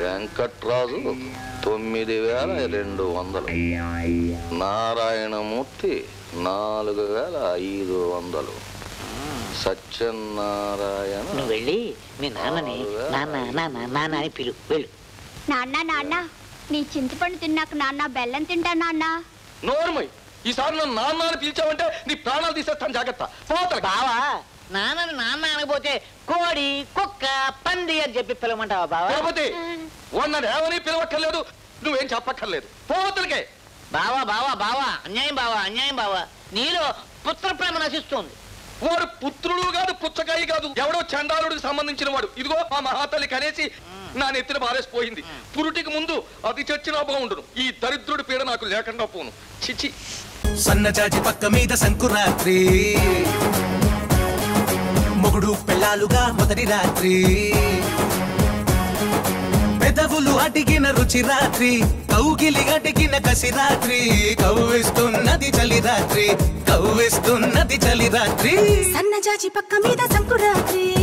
వెంకట్రాజు తొమ్మిది వేల రెండు వందలు. నారాయణమూర్తి నాలుగు వేల ఐదు వందలు. సత్యనారాయణ నువ్వు వెళ్ళి మీ నాన్నని నాన్న నాన్న నాన్న అని పిలు. వెళ్ళు. నాన్న నాన్న నీ చింతపండు తిన్నాక నాన్న బెల్లం తింటా నాన్న. నోర్మై ఈసారి నన్ను నాన్న అని పిలిచావంటే నీ ప్రాణాలు తీసేస్తాను జాగ్రత్త. పోతలకి. బావా నాన్నని నాన్న అనకపోతే కోడి కుక్క పంది అని చెప్పి పిలవమంటావా బావా? తిరుపతి వాడు నన్ను ఏమని పిలవక్కర్లేదు నువ్వేం చెప్పక్కర్లేదు. పోతలకే బావా బావా బావా అన్యాయం బావా అన్యాయం బావా. నీలో పుత్ర ప్రేమ నశిస్తుంది. వాడు పుత్రుడు కాదు పుచ్చకాయ కాదు ఎవడో చండాలుడికి సంబంధించిన వాడు. ఇదిగో మా మహాతల్లి కనేసి నా నెత్తిన బారేసిపోయింది పురుటికి ముందు అది చచ్చినా బాగుండును ఈ దరిద్రుడి పీడ నాకు లేకుండా పోను. చిచి సన్నజాజి పక్క మీద సంకురాత్రి మొగుడు పెళ్ళాలుగా మొదటి రాత్రి. పెదవులు అటికిన రుచి రాత్రి కౌగిలి అటికిన కసి రాత్రి. కవ్విస్తున్నది చలి రాత్రి కవ్విస్తున్నది చలి రాత్రి. సన్నజాజి పక్క మీద సంకురాత్రి.